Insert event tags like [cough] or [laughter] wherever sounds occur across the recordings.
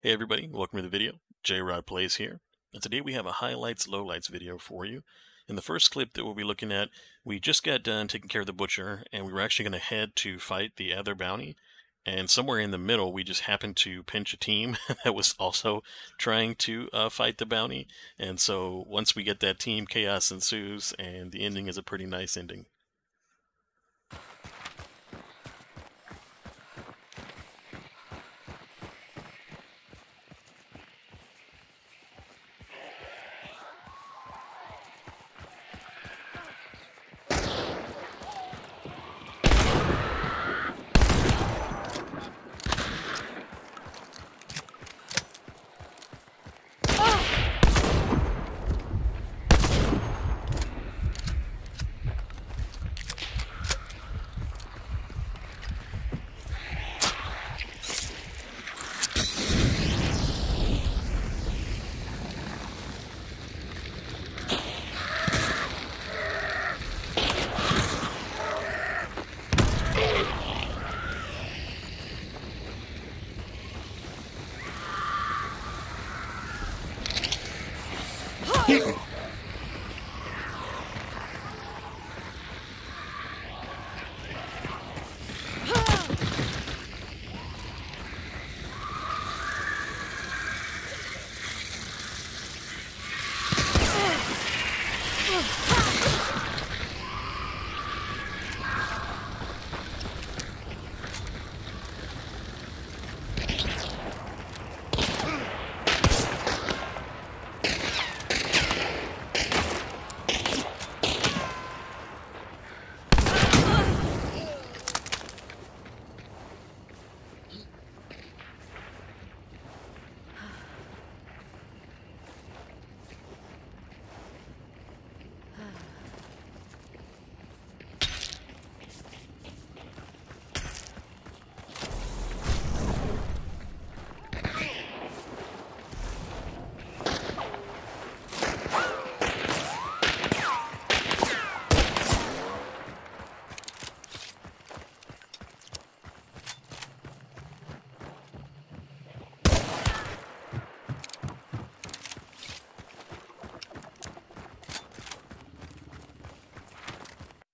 Hey everybody, welcome to the video. J-Rod Plays here. And today we have a highlights lowlights video for you. In the first clip that we'll be looking at, we just got done taking care of the butcher and we were actually going to head to fight the other bounty. And somewhere in the middle, we just happened to pinch a team [laughs] that was also trying to uh, fight the bounty. And so once we get that team, chaos ensues and the ending is a pretty nice ending.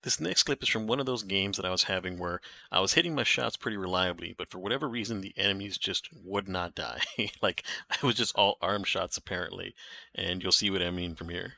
This next clip is from one of those games that I was having where I was hitting my shots pretty reliably, but for whatever reason, the enemies just would not die. [laughs] like, I was just all arm shots, apparently, and you'll see what I mean from here.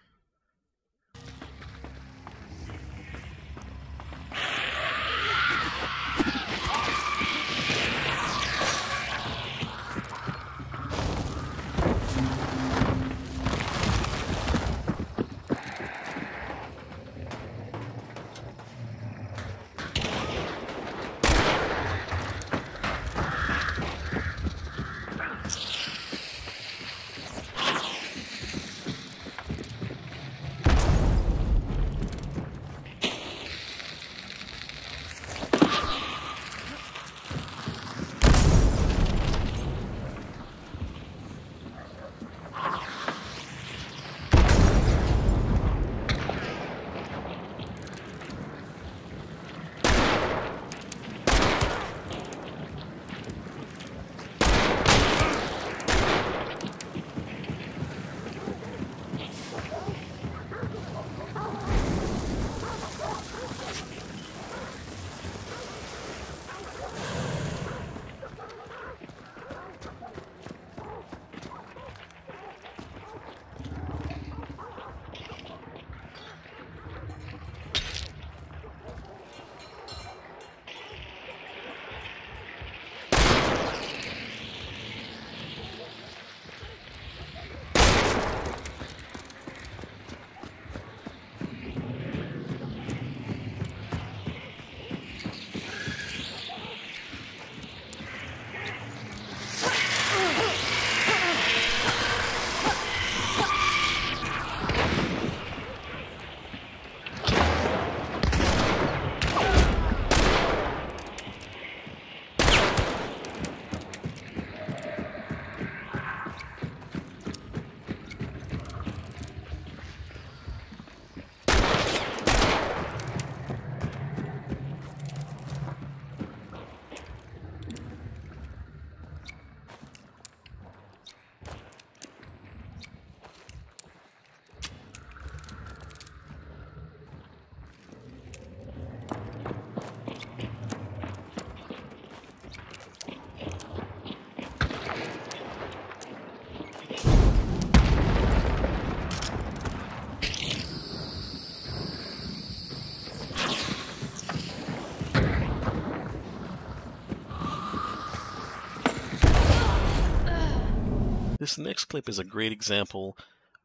This next clip is a great example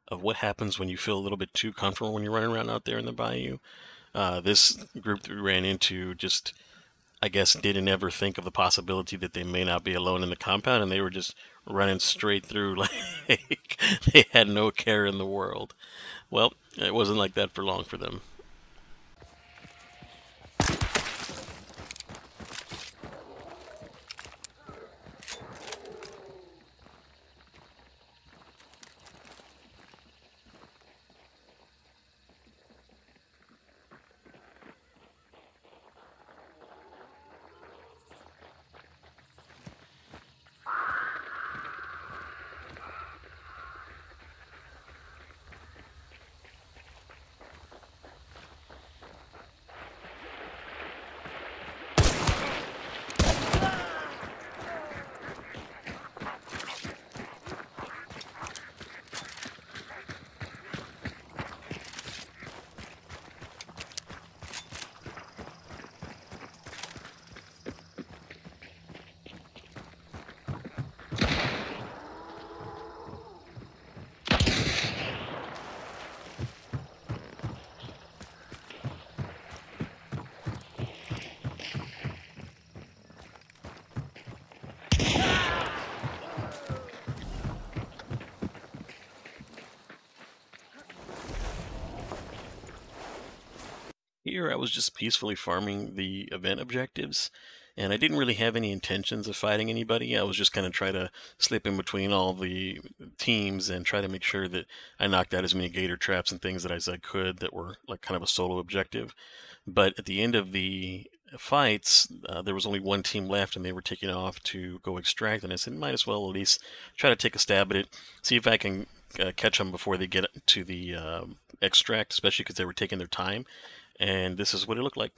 of what happens when you feel a little bit too comfortable when you're running around out there in the bayou. Uh, this group that we ran into just, I guess, didn't ever think of the possibility that they may not be alone in the compound, and they were just running straight through [laughs] like they had no care in the world. Well, it wasn't like that for long for them. Here I was just peacefully farming the event objectives, and I didn't really have any intentions of fighting anybody. I was just kind of trying to slip in between all the teams and try to make sure that I knocked out as many gator traps and things that as I could that were like kind of a solo objective. But at the end of the fights, uh, there was only one team left, and they were taking off to go extract. And I said, might as well at least try to take a stab at it, see if I can uh, catch them before they get to the uh, extract, especially because they were taking their time and this is what it looked like.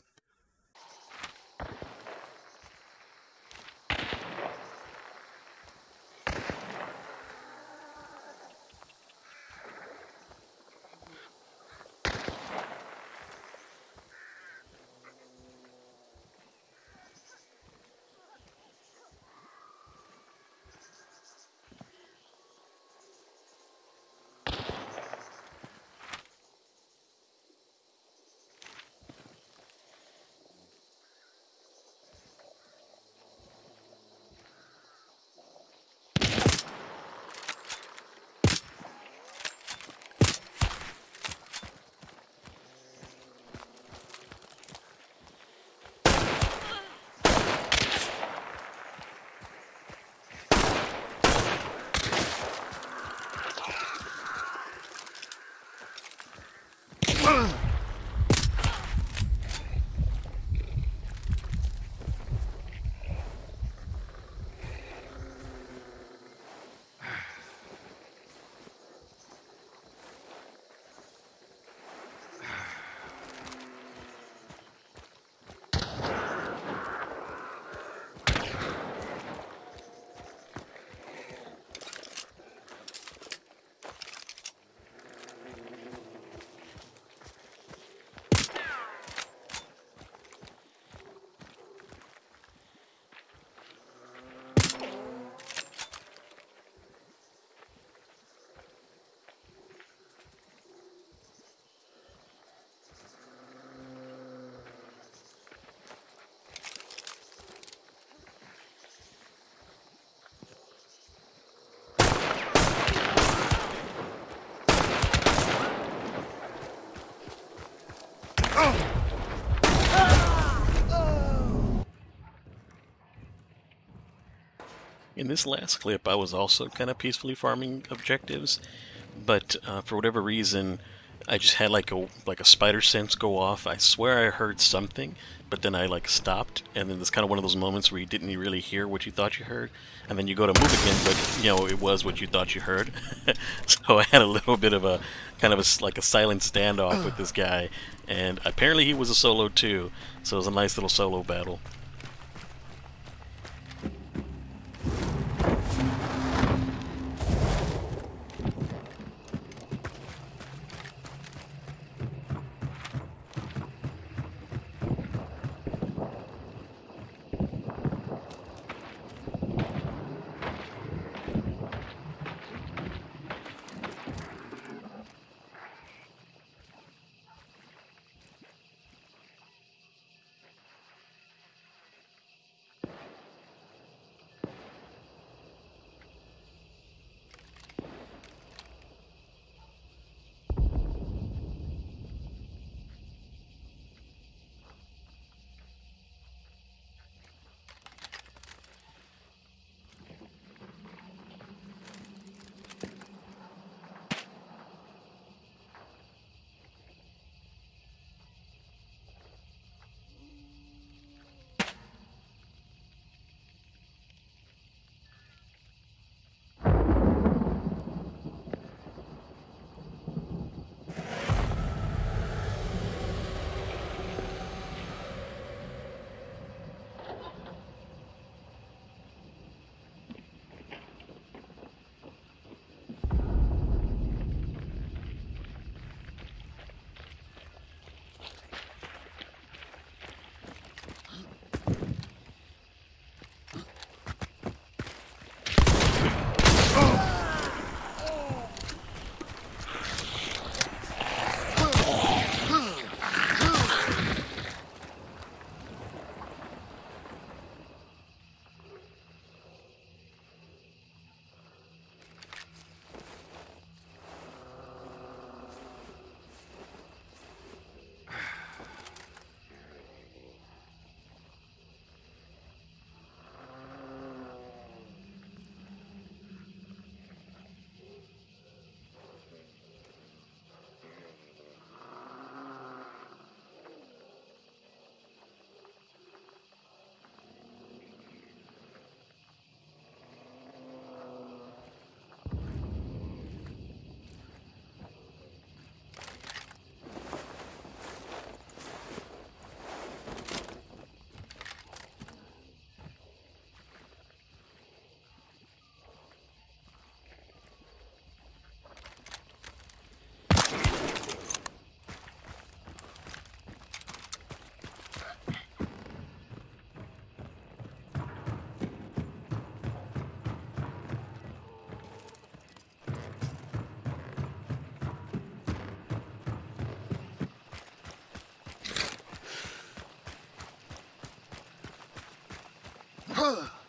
In this last clip, I was also kind of peacefully farming objectives, but uh, for whatever reason, I just had like a like a spider sense go off. I swear I heard something, but then I like stopped, and then it's kind of one of those moments where you didn't really hear what you thought you heard, and then you go to move again, but you know it was what you thought you heard. [laughs] so I had a little bit of a kind of a, like a silent standoff with this guy, and apparently he was a solo too. So it was a nice little solo battle. Huh.